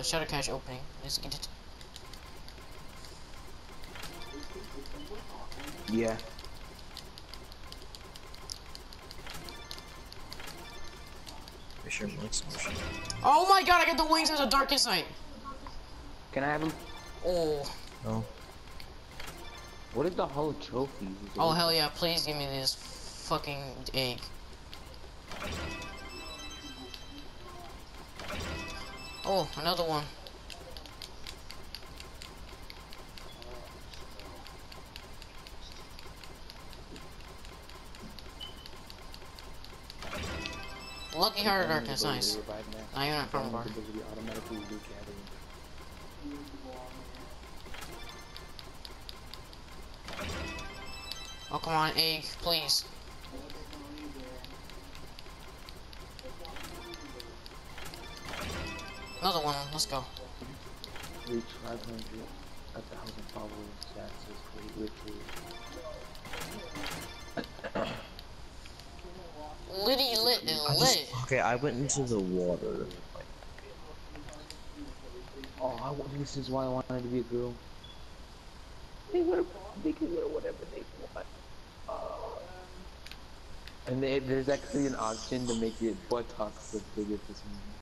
uh, Shadow Cache opening. Let's get it. Yeah. Mission Wings mission. Oh my god, I got the wings as a dark insight. Can I have them? Oh, No. What is the whole trophy? Oh hell yeah! Please give me this fucking egg. Oh, another one. Lucky Heart of Darkness, nice. Now you're not from bar. Oh come on, egg, please. Another one, let's go. Reach 500 a thousand followers. That's just great ritual. Liddy lit I is just, lit. okay, I went into the water. Oh, I, this is why I wanted to be a girl. They wear, they can wear whatever they want. Uh, and they, there's actually an option to make your buttocks look bigger for some reason.